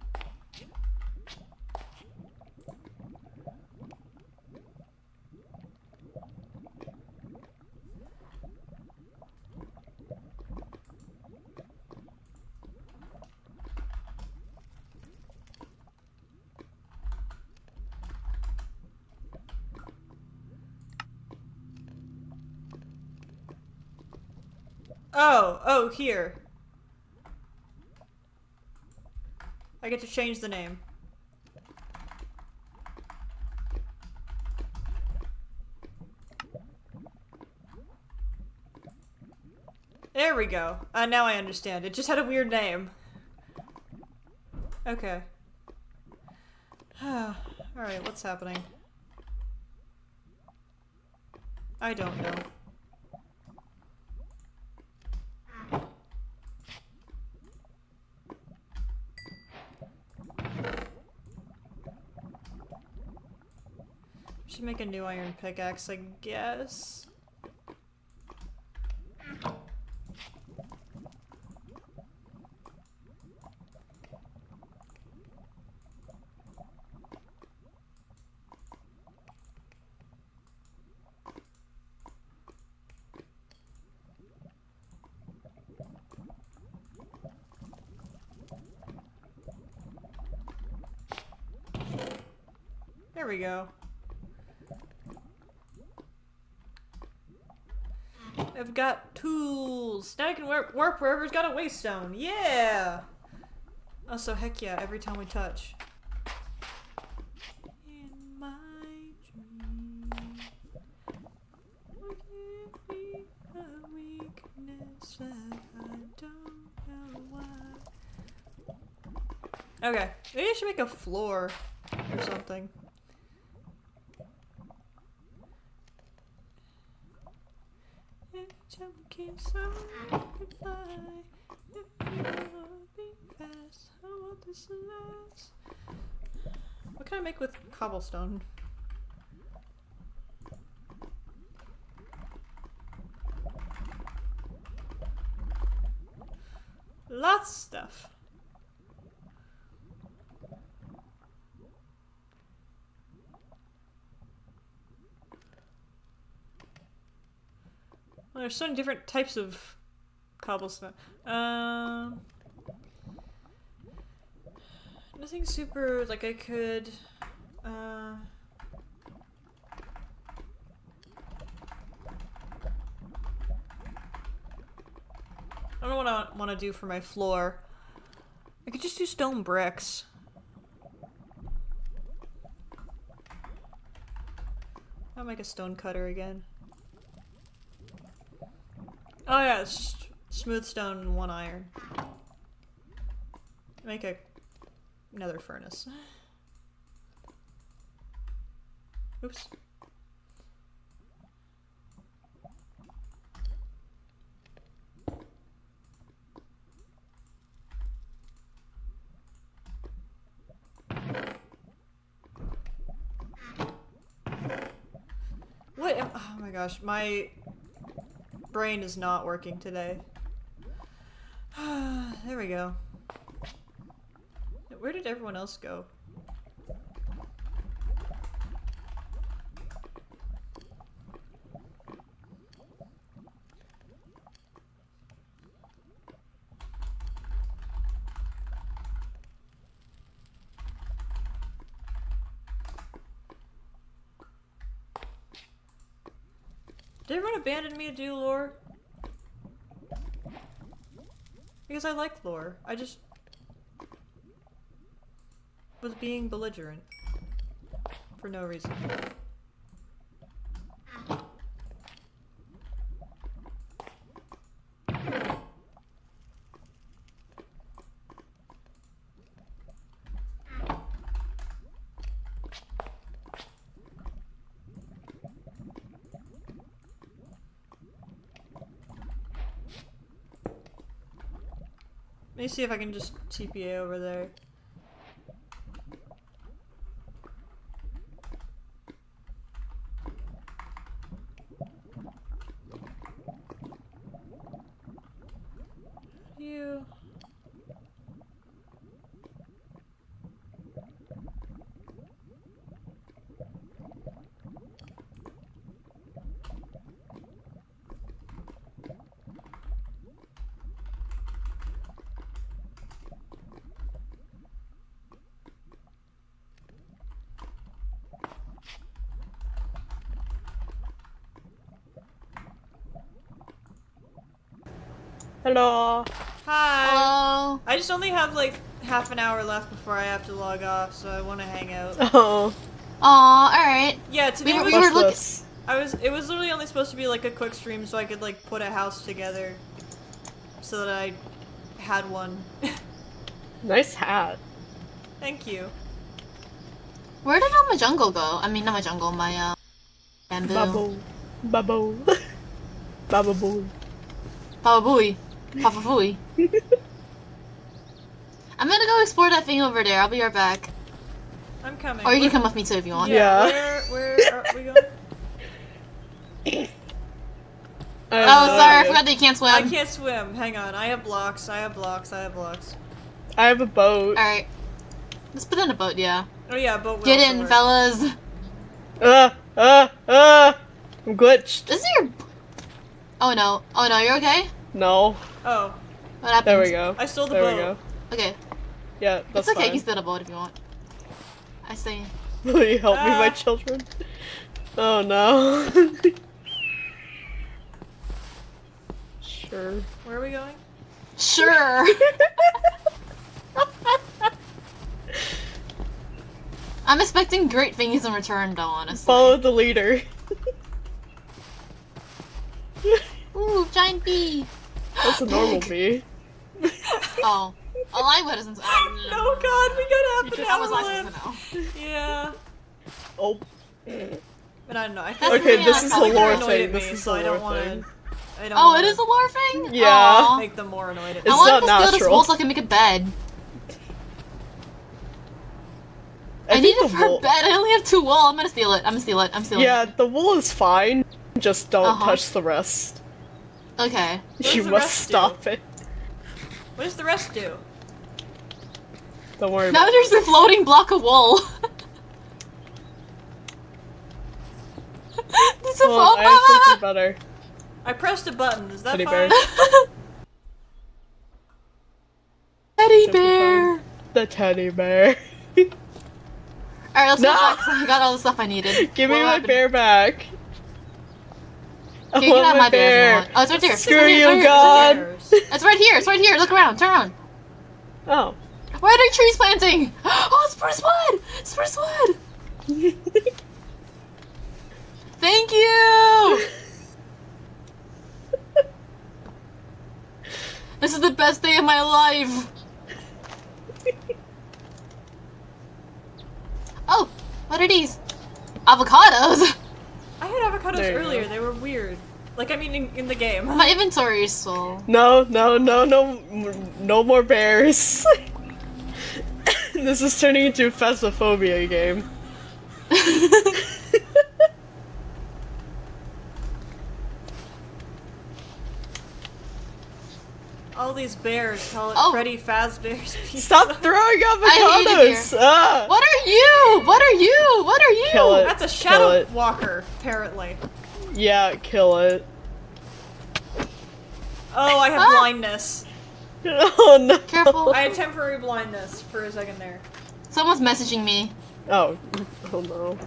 Oh, oh, here. I get to change the name. There we go. Uh, now I understand. It just had a weird name. Okay. Alright, what's happening? I don't know. Make a new iron pickaxe, I guess. There we go. Got tools. Now I can warp, warp wherever's got a waystone. Yeah! Oh, also, heck yeah, every time we touch. Okay, maybe I should make a floor or something. Junkie so goodbye. If you be fast, I want this to last. What can I make with cobblestone? Lots of stuff. Well, there's so many different types of cobblestone. Um, nothing super like I could. Uh, I don't know what I want to do for my floor. I could just do stone bricks. I'll make a stone cutter again. Oh yeah, smooth stone and one iron. Make a another furnace. Oops. What? am- Oh my gosh, my brain is not working today. there we go. Where did everyone else go? Did do lore? Because I like lore. I just was being belligerent. For no reason. See if I can just TPA over there. Hello. Hi. Hello. I just only have like half an hour left before I have to log off, so I want to hang out. Oh, Aw, alright. Yeah, today We were- was we were what's look- this? I was it was literally only supposed to be like a quick stream so I could like put a house together so that I had one. Nice hat. Thank you. Where did all my jungle go? I mean, not my jungle, my, uh, bamboo. Bubble. Bubble. Bubble. Papa Booey. Papa Booey. I'm gonna go explore that thing over there. I'll be right back. I'm coming. Or you can come with me too if you want. Yeah. Yeah. Where where are we going? Oh, no sorry, I forgot that you can't swim. I can't swim. Hang on. I have blocks. I have blocks. I have blocks. I have a boat. Alright. Let's put in a boat, yeah. Oh yeah, but Get in, fellas. Uh, uh, uh. I'm glitched. This is your. Oh no. Oh no, you're okay? No. Oh, What happened? There we go. I stole the there boat. we go. Okay. Yeah, that's it's okay, fine. you can steal the boat if you want. I say. Will you help me, my Ah. children? Oh no. sure. Where are we going? Sure! I'm expecting great things in return, though, honestly. Follow the leader. Ooh, giant bee! That's a normal bee. Oh. A line doesn't. Oh god, we got half an I was hour last to know. Yeah. Oh. But I don't know. I think Okay, this is I a like lore annoyed thing. at This me, is so a I don't lore want thing. to. I don't Oh, wanna it is a lore thing? Yeah. Aw. Make them more annoyed at It's I want not to steal this natural. wool so I can make a bed. I, I need think it for a wool. bed. I only have two wool. I'm gonna steal it. I'm gonna steal it. I'm stealing Yeah, it. the wool is fine. Just don't Uh-huh. touch the rest. Okay. does you must rest do? stop it. What does the rest do? Don't worry Now about there's a floating block of wool. There's a it. Hold I have float. something better. I pressed a button. Is that Teddy fine? bear. Teddy bear. The teddy bear. Alright, let's No. go back. 'cause I got all the stuff I needed. Give me What my bear back. I Okay, you can my my bear bear. Oh, it's right there. Screw right here, you, it's right here, God. It's right here. It's right here. Look around. Turn around. Oh. Why are there trees planting? Oh, spruce wood! Spruce wood! Thank you! This is the best day of my life! Oh, what are these? Avocados! I had avocados earlier. go. They were weird. Like I mean, in, in the game. My inventory is full. no, no, no, no, no more bears. this is turning into a phasmophobia game. All these bears call it Oh. Freddy Fazbear's Pizza. Stop throwing I hate it avocados! Ah! what are you? What are you? What are you? Kill it. That's a Kill shadow it. walker, apparently. Yeah, kill it. Oh, I have Ah. blindness. Oh no. Careful. I had temporary blindness for a second there. Someone's messaging me. Oh. Oh no.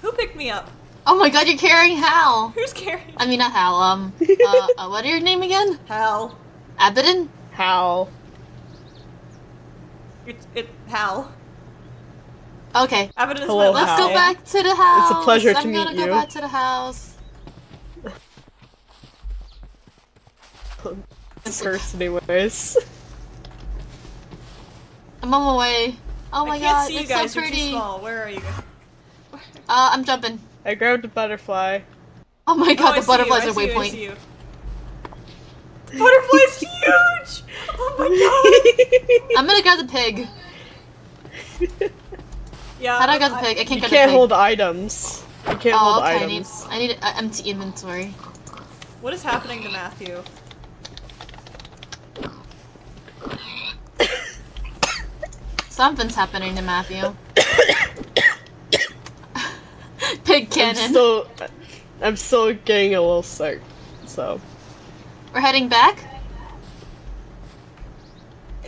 Who picked me up? Oh my god, you're carrying Hal! Who's carrying? I mean, not Hal, um, uh, uh what are your name again? Hal. Abaddon? Hal. It's it Hal. Okay. Abaddon is Hello, my Let's last go back to the house. It's a pleasure to meet you. I'm gonna go back to the house. Curse anyways. I'm on my way. Oh my I can't god, see you it's guys. so You're too pretty. Small. Where are you? Uh, I'm jumping. I grabbed a butterfly. Oh my Oh, god, I the see you, butterflies are see you, I waypoint. see you. Butterfly's huge! Oh my god! I'm gonna grab the pig. Yeah. How do I grab the pig? I can't get the pig. You can't the hold items. You can't oh, hold okay. I need, items. I need an empty inventory. What is happening to Matthew? Something's happening to Matthew. pig cannon. I'm cannon. still, I'm still getting a little sick. So. We're heading back.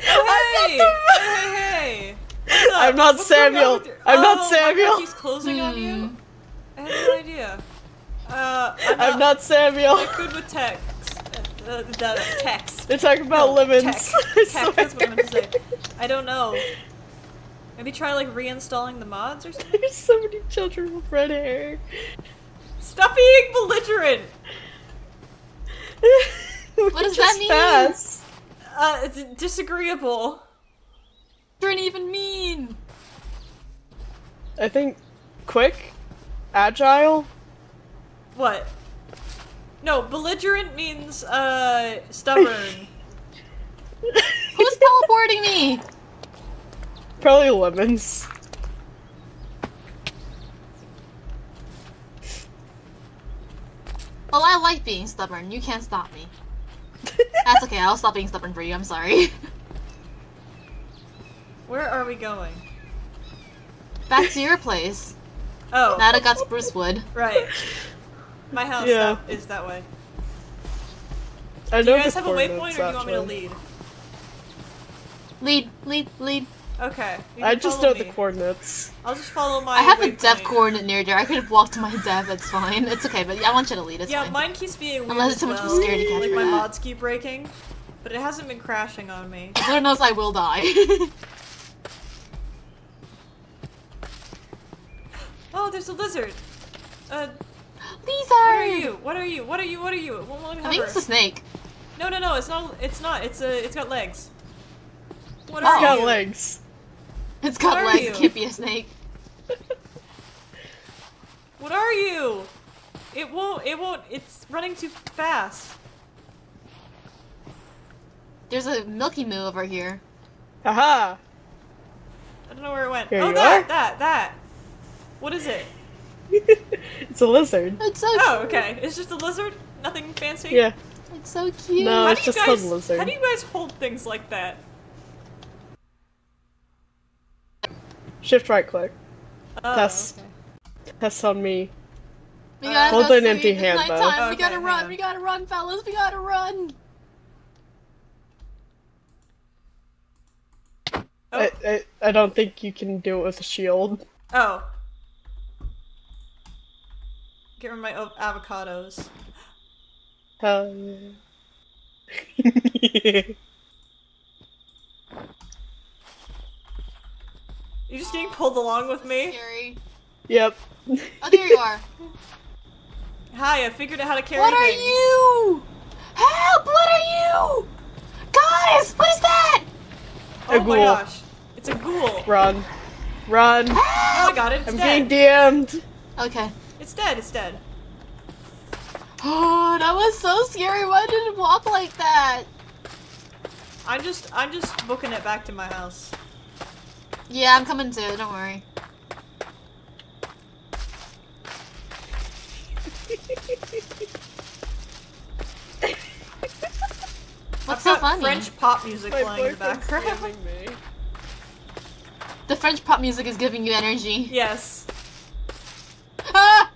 Oh, hey! hey, hey, hey! What's up? I'm not What's Samuel. I'm not Oh, my Samuel. God, he's closing on you? Hmm. I had no idea. Uh, I'm, I'm not Samuel. not good with tech, Uh, the text. They're talking about No, lemons. Tech. I Tech, that's what I meant to say. I don't know. Maybe try like reinstalling the mods or something? There's so many children with red hair. Stop being belligerent! what does that mean? Uh, it's disagreeable. What even mean? I think quick, agile. What? No, belligerent means, uh, stubborn. Who's teleporting me? Probably lemons. Well, I like being stubborn. You can't stop me. That's okay. I'll stop being stubborn for you. I'm sorry. Where are we going? Back to your place. Oh, Now that got spruce wood. right. My house Yeah. that is that way. I Do you know guys have a waypoint or do you want me to lead? Lead, lead, lead. Okay. I just follow know the coordinates. I'll just follow my I have a waypoint. death coordinate near there. I could have walked to my death. It's fine. It's okay, but I want you to lead. It's Yeah, fine. mine keeps being weird Unless as someone's well. scared to catch Like my that. mods keep breaking, but it hasn't been crashing on me. Lord knows I will die. there's a lizard. Uh, These what are. are you? What are you? What are you? What are you? What, what, I think it's a snake. No, no, no. It's not. It's not. It's a. It's got legs. What Oh. are It's got you? legs. It's got What legs. you? It can't be a snake. What are you? It won't. It won't. It's running too fast. There's a Milky Moo over here. Haha. I don't know where it went. Here oh, you that, are. that, that. What is it? it's a lizard. It's so Oh, cute. okay. It's just a lizard. Nothing fancy. Yeah. It's so cute. No, How it's just guys? called lizard. How do you guys hold things like that? Shift right click. Oh, That's- okay. Test on me. We gotta Hold go an empty hand, nighttime. though. We Okay, gotta run. hang We gotta run, fellas. We gotta run. Oh. I, I I don't think you can do it with a shield. Oh. Get rid of my o- avocados. Hell yeah. You just getting pulled along with me? Scary. yep. Oh, there you are. Hi, I figured out how to carry what are you? Help! What are you? Guys, what is that? Oh A my ghoul. gosh. It's a ghoul. Run. Run. Oh, I got it. It's I'm dead. getting DM'd. Okay. It's dead. It's dead. Oh, that was so scary. Why did it walk like that? I'm just I'm just booking it back to my house. Yeah, I'm coming too. Don't worry. What's so I've got funny? French pop music My playing in the boyfriend's background. The French pop music is giving you energy. yes. Ah!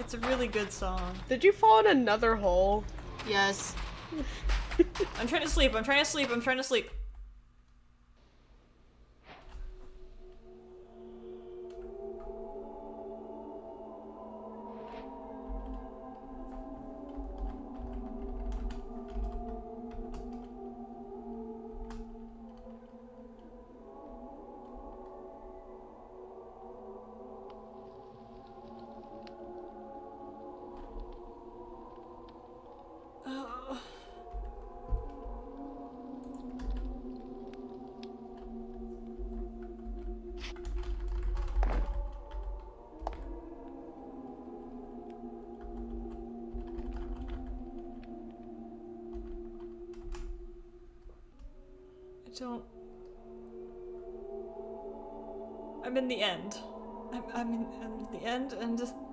It's a really good song. Did you fall in another hole? Yes. I'm trying to sleep. I'm trying to sleep. I'm trying to sleep. Don't. I'm in the end. I'm, I'm, in, I'm in the end, and. Hi?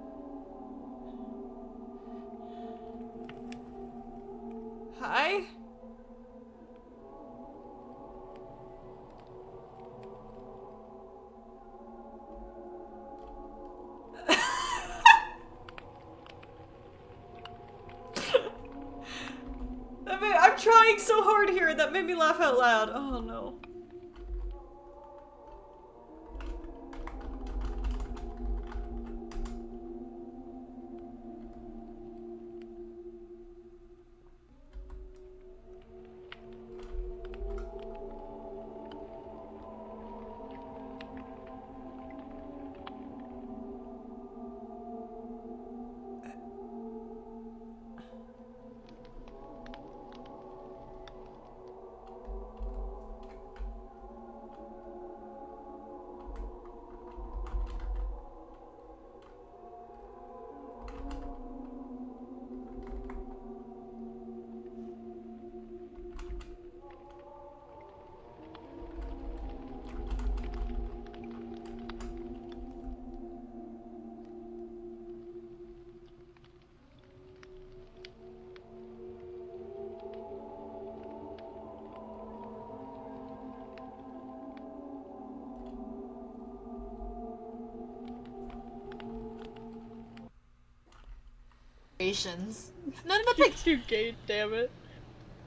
Creations. No, no, no, pig. You gate, damn it.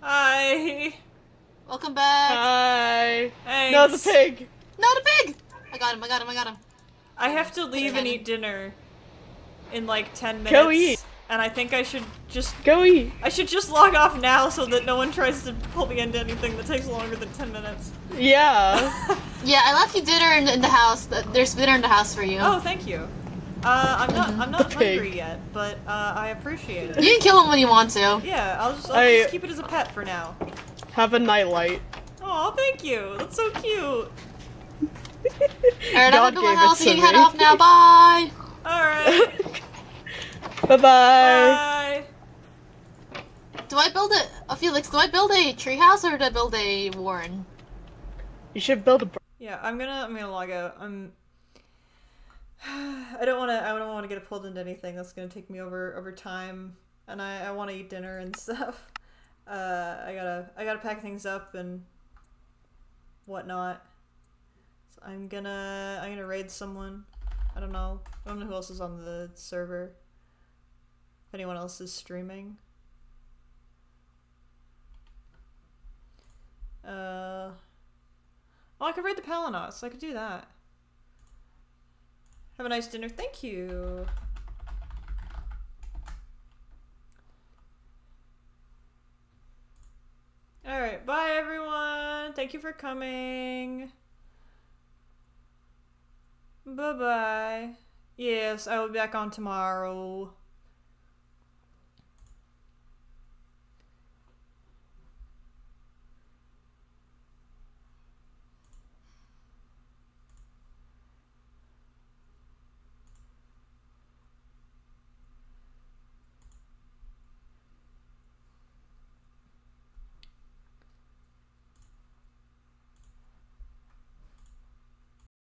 Hi. Welcome back. Hi. Thanks. No, the pig. no, the pig. I got him. I got him. I got him. I have to leave and eat dinner in like 10 minutes. Go eat. And I think I should just Go eat. I should just log off now so that no one tries to pull me into anything that takes longer than 10 minutes. Yeah. Yeah, I left you dinner in, in the house. There's dinner in the house for you. Oh, thank you. Uh, I'm not I'm not The pig. hungry yet, but uh, I appreciate it. You can kill him when you want to. Yeah, I'll just, I'll I- just keep it as a pet for now. Have a nightlight. Oh, thank you. That's so cute. Alright, God I'm going to my gave it house. to You can head off now. Bye. All right. Bye bye. Bye. Do I build a, a Felix? Do I build a treehouse or do I build a warren? You should build a. Yeah, I'm gonna I'm gonna log out. I'm. I don't want to. I don't want to get pulled into anything that's gonna take me over over time, and I I want to eat dinner and stuff. Uh, I gotta I gotta pack things up and whatnot. So I'm gonna I'm gonna raid someone. I don't know. I don't know who else is on the server. If anyone else is streaming. Uh. Oh, I could raid the Palanos. I could do that. Have a nice dinner. Thank you. Alright, bye everyone. Thank you for coming. Bye bye. Yes, I will be back on tomorrow.